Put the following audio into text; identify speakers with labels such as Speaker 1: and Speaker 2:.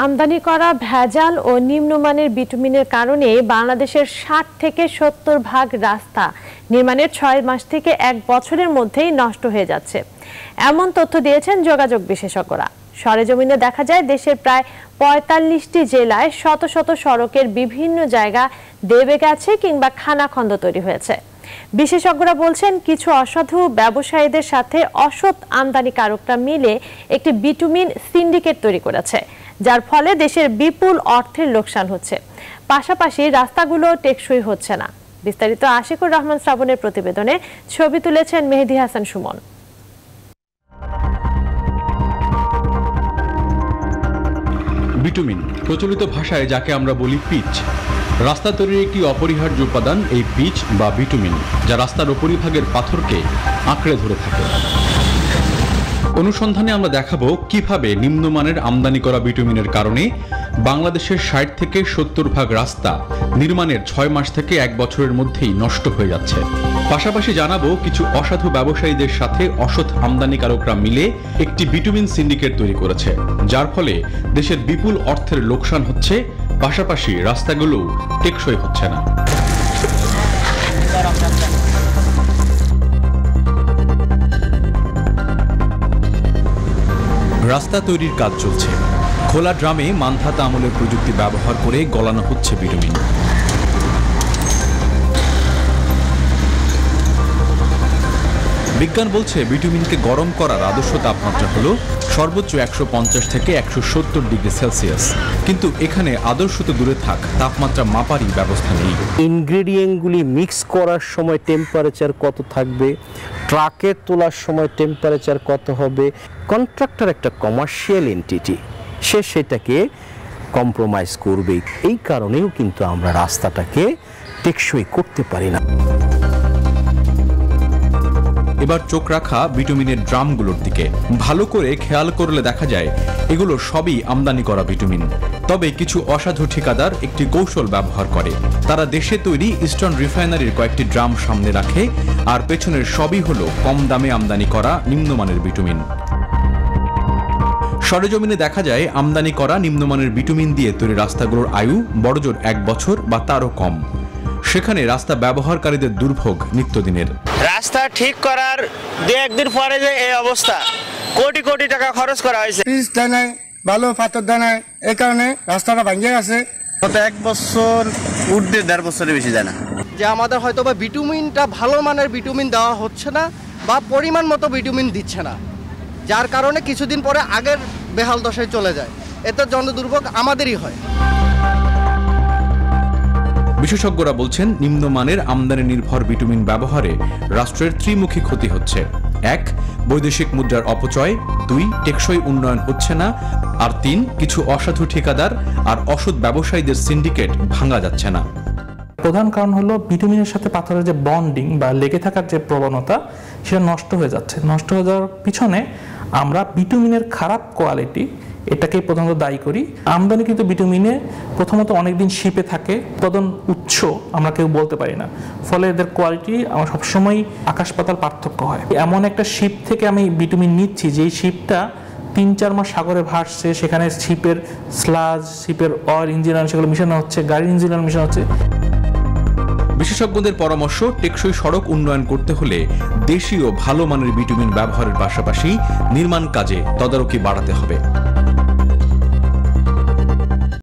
Speaker 1: আমদানি করা ভেজাল ও নিম্নমানের বিটুমিনের কারণে বাংলাদেশের ষাট থেকে সত্তর ভাগ রাস্তা নির্মাণের ছয় মাস থেকে এক বছরের মধ্যেই নষ্ট হয়ে যাচ্ছে। এমন তথ্য দিয়েছেন যোগাযোগ বিশেষজ্ঞরা। সরেজমিনে দেখা যায় দেশের প্রায় পঁয়তাল্লিশটি জেলায় শত শত সড়কের বিভিন্ন জায়গা দেবে গেছে কিংবা খানাখন্দ তৈরি হয়েছে। বিশেষজ্ঞরা বলছেন কিছু অসাধু ব্যবসায়ীদের সাথে অসৎ আমদানিকারকরা মিলে একটি বিটুমিন সিন্ডিকেট তৈরি করেছে। যার ফলে দেশের বিপুল অর্থের লোকসান হচ্ছে। পাশাপাশি রাস্তাগুলো টেকসই হচ্ছে না। বিস্তারিত আশিকুর রহমান শ্রাবণের প্রতিবেদনে ছবি তুলেছেন মেহেদি হাসান সুমন।
Speaker 2: বিটুমিন, প্রচলিত ভাষায় যাকে আমরা বলি পিচ। রাস্তা তৈরির একটি অপরিহার্য উপাদান এই পিচ বা বিটুমিন, যা রাস্তার উপরিভাগের পাথরকে আঁকড়ে ধরে থাকে। অনুসন্ধানে আমরা দেখাবো কীভাবে নিম্নমানের আমদানি করা বিটুমিনের কারণে বাংলাদেশের ষাট থেকে সত্তর ভাগ রাস্তা নির্মাণের ছয় মাস থেকে এক বছরের মধ্যেই নষ্ট হয়ে যাচ্ছে। পাশাপাশি জানাব কিছু অসাধু ব্যবসায়ীদের সাথে অসৎ আমদানিকারকরা মিলে একটি বিটুমিন সিন্ডিকেট তৈরি করেছে, যার ফলে দেশের বিপুল অর্থের লোকসান হচ্ছে, পাশাপাশি রাস্তাগুলো টেকসই হচ্ছে না। রাস্তা তৈরির কাজ চলছে। খোলা ড্রামে মান্ধাতা আমলের প্রযুক্তি ব্যবহার করে গলানো হচ্ছে বিটুমিন বিজ্ঞান বলছে বিটুমিনকে গরম করার আদর্শ তাপমাত্রা হল সর্বোচ্চ একশো পঞ্চাশ থেকে একশো সত্তর ডিগ্রি সেলসিয়াস। কিন্তু এখানে আদর্শ তো দূরে থাক, তাপমাত্রা মাপারই ব্যবস্থা নেই।
Speaker 3: ইনগ্রেডিয়েন্টগুলি মিক্স করার সময় টেম্পারেচার কত থাকবে? ট্রাকে তোলার সময় টেম্পারেচার কত হবে? কন্ট্রাক্টর একটা কমার্শিয়াল এন্টিটি সে সেটাকে কম্প্রোমাইজ করবে এই কারণেও কিন্তু আমরা রাস্তাটাকে টেকসই করতে পারি না।
Speaker 2: এবার চোখ রাখা বিটুমিনের ড্রামগুলোর দিকে। ভালো করে খেয়াল করলে দেখা যায়, এগুলো সবই আমদানি করা বিটুমিন তবে কিছু অসাধু ঠিকাদার একটি কৌশল ব্যবহার করে। তারা দেশে তৈরি ইস্টার্ন রিফাইনারির কয়েকটি ড্রাম সামনে রাখে, আর পেছনের সবই হলো কম দামে আমদানি করা নিম্নমানের বিটুমিন সরেজমিনে দেখা যায়, আমদানি করা নিম্নমানের বিটুমিন দিয়ে তৈরি রাস্তাগুলোর আয়ু বড়জোর এক বছর বা তারও কম। সেখানে রাস্তা ব্যবহারকারীদের দুর্ভোগ নিত্যদিনের।
Speaker 4: রাস্তা ঠিক করার দু একদিন পরে যে এই অবস্থা কোটি কোটি টাকা খরচ করা হয়েছে।
Speaker 5: পিচ দেয় নাই ভালো পাথর দেয় নাই এই কারণে রাস্তাটা ভাঙিয়ে গেছে।
Speaker 4: গত এক বছর উঠবে দেড় বছরের বেশি যায় না।
Speaker 6: যে আমাদের হয়তো বা ভিটামিনটা ভালো মানের ভিটামিন দেওয়া হচ্ছে না বা পরিমাণ মতো ভিটামিন দিচ্ছে না। যার কারণে কিছুদিন পরে আগের বেহাল দশায় চলে যায়। এতে জন দুর্ভোগ আমাদেরই হয়।
Speaker 2: বিশেষজ্ঞরা বলছেন, নিম্নমানের আমদানি নির্ভর বিটুমিন ব্যবহারে রাষ্ট্রের ত্রিমুখী ক্ষতি হচ্ছে। এক, বৈদেশিক মুদ্রার অপচয়। দুই, টেকসই উন্নয়ন হচ্ছে না। আর তিন, কিছু অসাধু ঠিকাদার আর অসৎ ব্যবসায়ীদের সিন্ডিকেট ভাঙা যাচ্ছে না।
Speaker 7: প্রধান কারণ হলো ভিটামিনের সাথে পাথরের যে বন্ডিং বা লেগে থাকার যে প্রবণতা, সেটা নষ্ট হয়ে যাচ্ছে। নষ্ট হয়ে যাওয়ার পিছনে আমরা ভিটামিনের খারাপ কোয়ালিটি এটাকে প্রধানত দায়ী করি। আমদানিকৃত ভিটামিনে প্রথমত অনেকদিন শিপে থাকে, উৎপাদন উচ্চ আমরা কেউ বলতে পারি না। ফলে এদের কোয়ালিটি আমার সবসময় আকাশ পাতাল পার্থক্য হয়। এমন একটা শিপ থেকে আমি ভিটামিন নিচ্ছি, যেই শিপটা তিন চার মাস সাগরে ভাসছে, সেখানে শিপের স্লাজ শিপের অয়েল ইঞ্জিন অয়েল সেগুলো মিশানো হচ্ছে, গাড়ির ইঞ্জিন অয়েল মিশানো হচ্ছে।
Speaker 2: বিশেষজ্ঞদের পরামর্শ, টেকসই সড়ক উন্নয়ন করতে হলে দেশীয় ভালো মানের বিটুমিন ব্যবহারের পাশাপাশি নির্মাণ কাজে তদারকি বাড়াতে হবে।